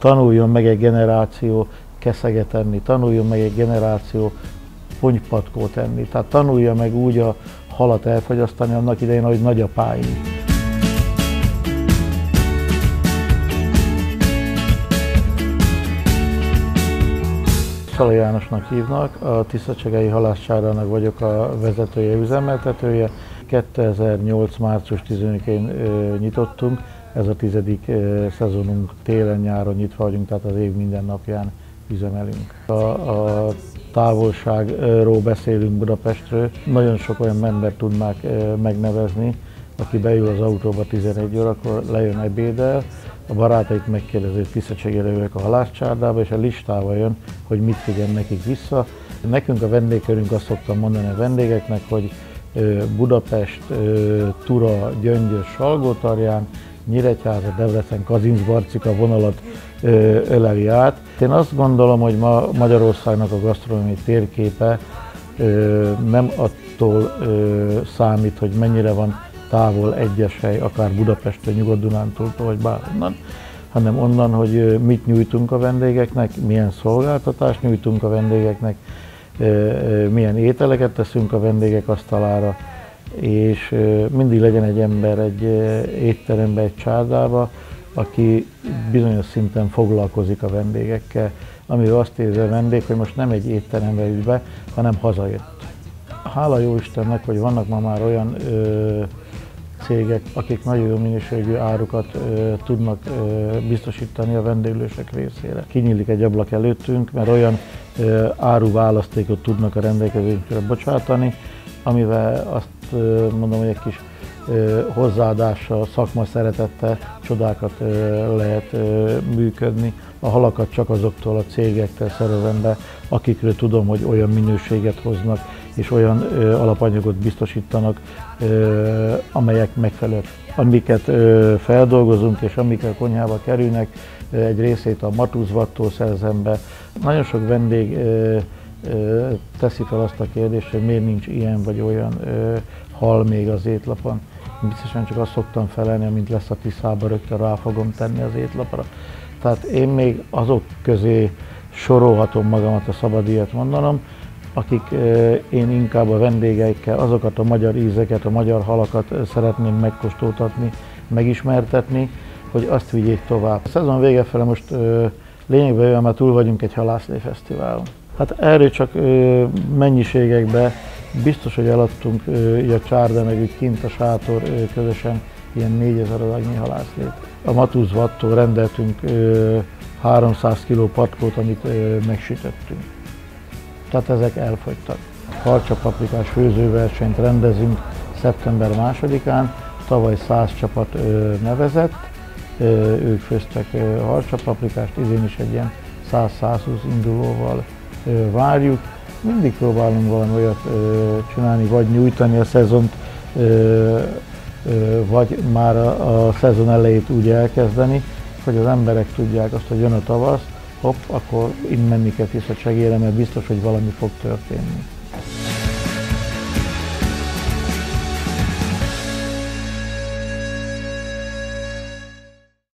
Tanuljon meg egy generáció keszeget enni, tanuljon meg egy generáció ponypatkót enni, tehát tanulja meg úgy a halat elfogyasztani annak idején, ahogy nagyapáink. Szala Jánosnak hívnak, a Tiszacsegei Halászcsárának vagyok a vezetője, üzemeltetője. 2008. március 10-én nyitottunk, ez a tizedik szezonunk télen-nyáron nyitva vagyunk, tehát az év minden napján üzemelünk. A, a távolságról beszélünk Budapestről, nagyon sok olyan ember tudnák megnevezni, aki beül az autóba 11 órakor, lejön ebédel, a barátait megkérdezi, hogy visszacsegélőek a halászcsárdába, és a listával jön, hogy mit vigyen nekik vissza. Nekünk a vendégkörünk azt szoktam mondani a vendégeknek, hogy Budapest, Tura, Gyöngyös, Salgótarján, Nyíregyháza, Debrecen, Kazincbarcika vonalat öleli át. Én azt gondolom, hogy ma Magyarországnak a gasztronómiai térképe nem attól számít, hogy mennyire van távol egyes hely, akár Budapesttől, Nyugat-Dunántúl, vagy bárhonnan, hanem onnan, hogy mit nyújtunk a vendégeknek, milyen szolgáltatást nyújtunk a vendégeknek, milyen ételeket teszünk a vendégek asztalára, és mindig legyen egy ember egy étterembe, egy csárdába, aki bizonyos szinten foglalkozik a vendégekkel, amivel azt érzi a vendég, hogy most nem egy étterembe ügy be, hanem hazajött. Hála jó Istennek, hogy vannak ma már olyan ö, cégek, akik nagyon jó minőségű árukat ö, tudnak ö, biztosítani a vendéglősek részére. Kinyílik egy ablak előttünk, mert olyan ö, áruválasztékot tudnak a rendelkezésünkre bocsátani, amivel azt mondom, hogy egy kis ö, hozzáadással, szakma szeretettel csodákat lehet működni. A halakat csak azoktól a cégektől szerezem be, akikről tudom, hogy olyan minőséget hoznak, és olyan alapanyagot biztosítanak, amelyek megfelelők. Amiket feldolgozunk és amik konyhába kerülnek, egy részét a matuzvattól szerzem be. Nagyon sok vendég teszi fel azt a kérdést, hogy miért nincs ilyen vagy olyan hal még az étlapon. Biztosan csak azt szoktam felelni, amint lesz a Tiszába, rögtön rá fogom tenni az étlapra. Tehát én még azok közé sorolhatom magamat, a szabad ilyet mondanom, akik én inkább a vendégeikkel azokat a magyar ízeket, a magyar halakat szeretném megkóstoltatni, megismertetni, hogy azt vigyék tovább. A szezon vége fele most lényegben már túl vagyunk egy halászlé fesztiválon. Hát erről csak mennyiségekbe biztos, hogy eladtunk a csárda meg úgy kint a sátor közösen ilyen 4000 adagnyi halászlét. A Matúz Vattól rendeltünk 300 kg patkót, amit megsütöttünk tehát ezek elfogytak. Harcsapaprikás főzőversenyt rendezünk szeptember másodikán, tavaly 100 csapat nevezett, ők főztek harcsapaprikást, idén is egy ilyen 100-120 indulóval várjuk. Mindig próbálunk valami olyat csinálni, vagy nyújtani a szezont, vagy már a, szezon elejét úgy elkezdeni, hogy az emberek tudják azt, hogy jön a tavasz, hopp, akkor innen menni kell vissza segélyre, mert biztos, hogy valami fog történni.